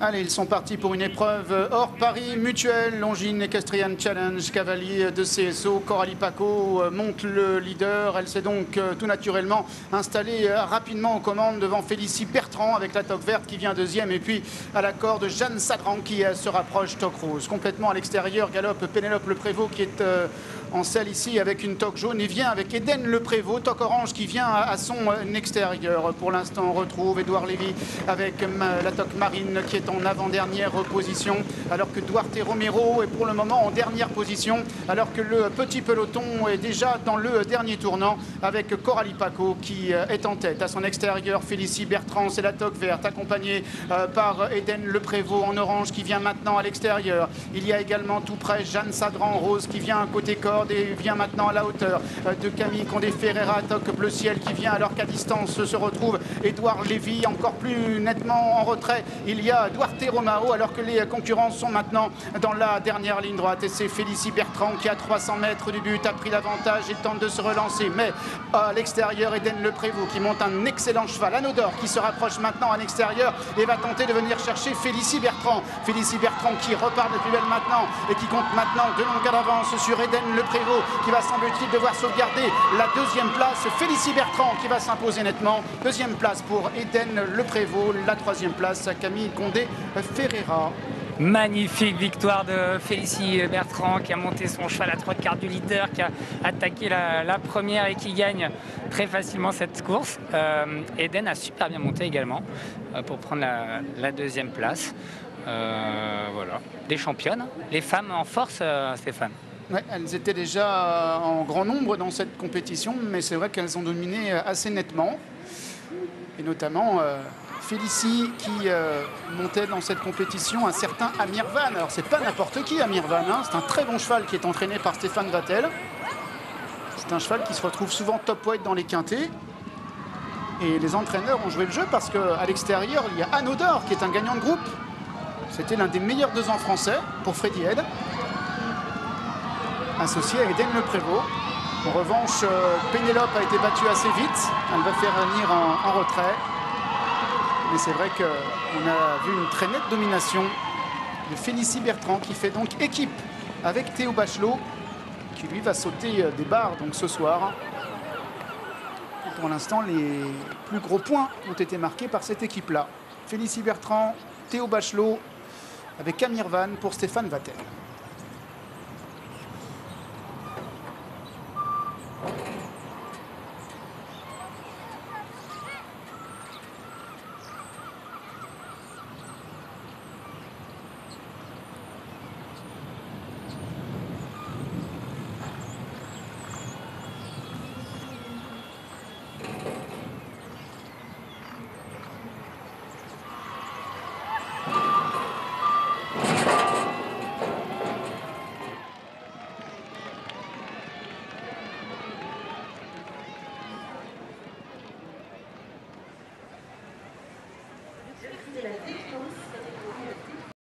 Allez, ils sont partis pour une épreuve hors Paris mutuel, Longines Equestrian Challenge, cavalier de CSO. Coralie Paco euh, monte le leader. Elle s'est donc euh, tout naturellement installée euh, rapidement aux commandes devant Félicie Bertrand avec la toque verte qui vient deuxième. Et puis à la corde, Jeanne Sadran qui se rapproche toque rose. Complètement à l'extérieur, galope Pénélope Le Prévost qui est en selle ici avec une toque jaune et vient avec Eden Le Prévost, toque orange qui vient à son extérieur. Pour l'instant, on retrouve Édouard Lévy avec la toque marine qui est en avant-dernière position, alors que Duarte Romero est pour le moment en dernière position, alors que le petit peloton est déjà dans le dernier tournant avec Coralie Paco qui euh, est en tête. À son extérieur, Félicie Bertrand, c'est la toque verte, accompagnée euh, par Eden Le Prévost en orange qui vient maintenant à l'extérieur. Il y a également tout près Jeanne Sadran rose qui vient côté vient maintenant à la hauteur euh, de Camille Condé Ferreira, toque bleu ciel qui vient alors qu'à distance se retrouve Édouard Lévy encore plus nettement en retrait. Il y a Duarte Romao alors que les concurrents sont maintenant dans la dernière ligne droite. Et c'est Félicie Bertrand qui, à 300 mètres du but, a pris l'avantage et tente de se relancer. Mais à l'extérieur, Eden Le Prévost qui monte un excellent cheval. Anodor qui se rapproche maintenant à l'extérieur et va tenter de venir chercher Félicie Bertrand. Félicie Bertrand qui repart de plus belle maintenant et qui compte maintenant de longues d'avance sur Eden Le Prévost qui va semble-t-il devoir sauvegarder la deuxième place. Félicie Bertrand qui va s'imposer nettement. Deuxième place pour Eden Le Prévost. La troisième place Camille Condé Ferreira. Magnifique victoire de Félicie Bertrand qui a monté son cheval à trois quarts du leader, qui a attaqué la, première et qui gagne très facilement cette course. Euh, Eden a super bien monté également euh, pour prendre la, deuxième place. Euh, voilà, des championnes, les femmes en force, Stéphane. Elles étaient déjà en grand nombre dans cette compétition, mais c'est vrai qu'elles ont dominé assez nettement. Et notamment Félicie qui euh, montait dans cette compétition un certain Amir Van. Alors c'est pas n'importe qui Amir Van, hein. c'est un très bon cheval qui est entraîné par Stéphane Vattel. C'est un cheval qui se retrouve souvent top weight dans les quintés. Et les entraîneurs ont joué le jeu parce qu'à l'extérieur, il y a Anodor qui est un gagnant de groupe. C'était l'un des meilleurs deux ans français pour Freddy Head. Associé à Eden Le Prévost. En revanche, euh, Pénélope a été battue assez vite. Elle va faire venir en retrait. Mais c'est vrai qu'on a vu une très nette domination de Félicie Bertrand qui fait donc équipe avec Théo Bachelot qui lui va sauter euh, des barres donc ce soir. pour l'instant, les plus gros points ont été marqués par cette équipe-là. Félicie Bertrand, Théo Bachelot avec Amir Van pour Stéphane Vattel. de la défense